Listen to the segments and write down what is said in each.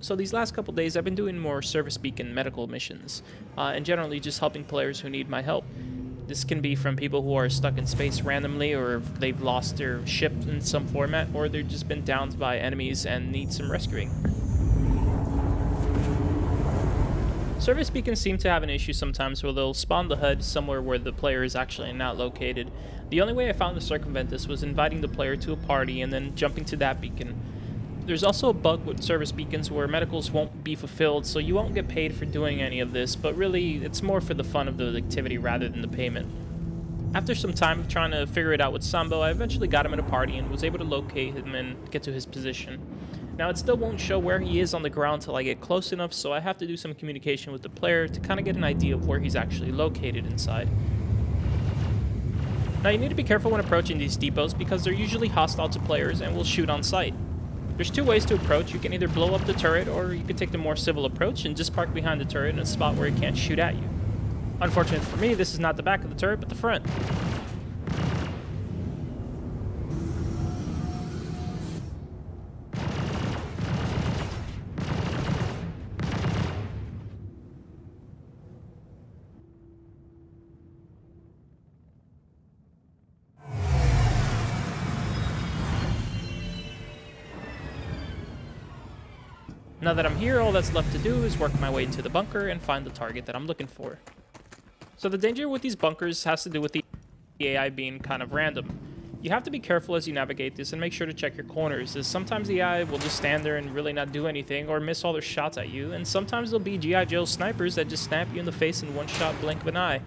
So these last couple days I've been doing more service beacon medical missions, uh, and generally just helping players who need my help. This can be from people who are stuck in space randomly, or they've lost their ship in some format, or they've just been downed by enemies and need some rescuing. Service beacons seem to have an issue sometimes where they'll spawn the HUD somewhere where the player is actually not located. The only way I found to circumvent this was inviting the player to a party and then jumping to that beacon. There's also a bug with service beacons where medicals won't be fulfilled, so you won't get paid for doing any of this, but really, it's more for the fun of the activity rather than the payment. After some time of trying to figure it out with Sambo, I eventually got him at a party and was able to locate him and get to his position. Now, it still won't show where he is on the ground until I get close enough, so I have to do some communication with the player to kind of get an idea of where he's actually located inside. Now, you need to be careful when approaching these depots because they're usually hostile to players and will shoot on sight. There's two ways to approach. You can either blow up the turret, or you can take the more civil approach and just park behind the turret in a spot where it can't shoot at you. Unfortunately for me, this is not the back of the turret, but the front. Now that I'm here, all that's left to do is work my way into the bunker and find the target that I'm looking for. So the danger with these bunkers has to do with the AI being kind of random. You have to be careful as you navigate this and make sure to check your corners, as sometimes the AI will just stand there and really not do anything or miss all their shots at you, and sometimes there'll be G.I. Joe snipers that just snap you in the face in one shot blink of an eye.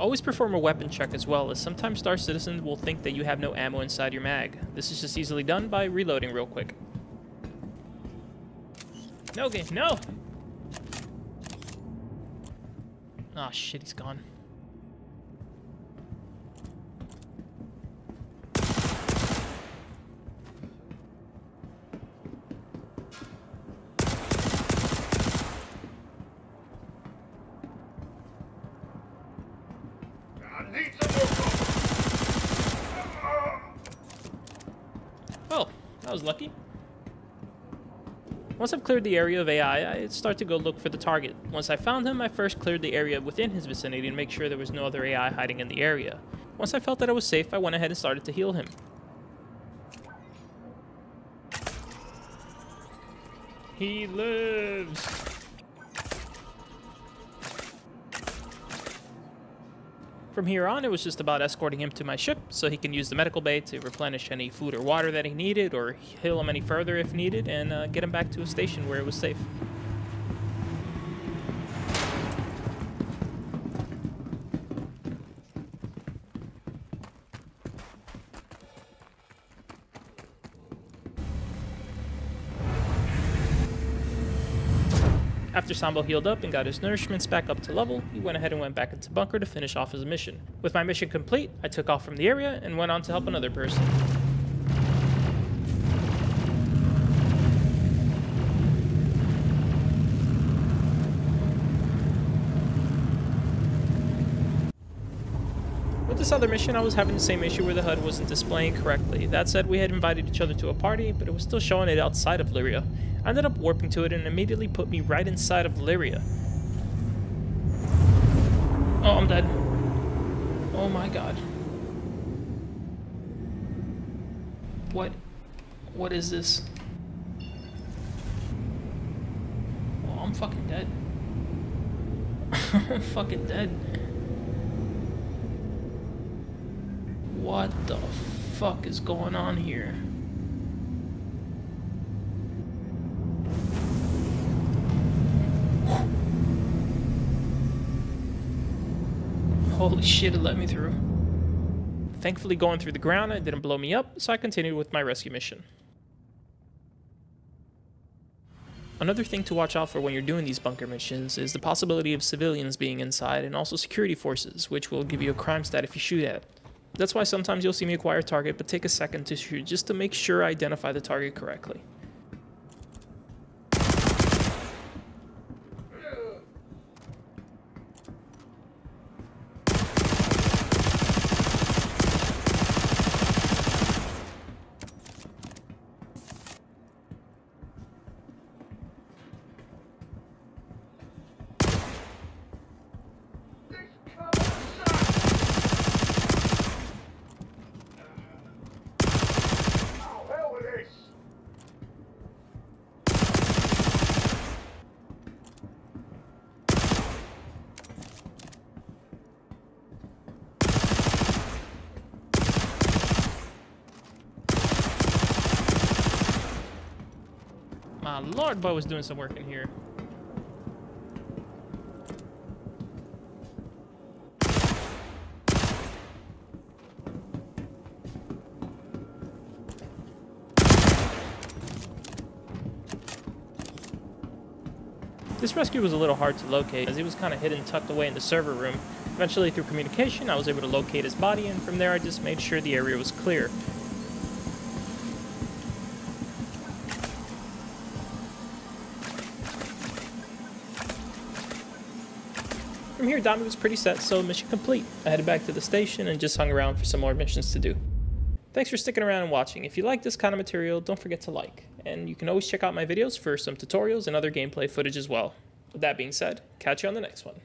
Always perform a weapon check as well, as sometimes Star Citizen will think that you have no ammo inside your mag. This is just easily done by reloading real quick. No game, no! Oh shit, he's gone. Oh, that was lucky. Once I've cleared the area of AI, I start to go look for the target. Once I found him, I first cleared the area within his vicinity to make sure there was no other AI hiding in the area. Once I felt that I was safe, I went ahead and started to heal him. He lives! From here on, it was just about escorting him to my ship so he can use the medical bay to replenish any food or water that he needed or heal him any further if needed and uh, get him back to a station where it was safe. After Sambo healed up and got his nourishments back up to level, he went ahead and went back into bunker to finish off his mission. With my mission complete, I took off from the area and went on to help another person. With this other mission, I was having the same issue where the HUD wasn't displaying correctly. That said, we had invited each other to a party, but it was still showing it outside of Lyria. I ended up warping to it and immediately put me right inside of Lyria. Oh, I'm dead. Oh my god. What? What is this? Oh, I'm fucking dead. I'm fucking dead. What the fuck is going on here? Holy shit, it let me through. Thankfully, going through the ground, it didn't blow me up, so I continued with my rescue mission. Another thing to watch out for when you're doing these bunker missions is the possibility of civilians being inside and also security forces, which will give you a crime stat if you shoot at. That's why sometimes you'll see me acquire a target, but take a second to shoot just to make sure I identify the target correctly. My lord, boy was doing some work in here. This rescue was a little hard to locate as he was kind of hidden tucked away in the server room. Eventually through communication I was able to locate his body and from there I just made sure the area was clear. From here, Dami was pretty set, so mission complete. I headed back to the station and just hung around for some more missions to do. Thanks for sticking around and watching. If you like this kind of material, don't forget to like. And you can always check out my videos for some tutorials and other gameplay footage as well. With that being said, catch you on the next one.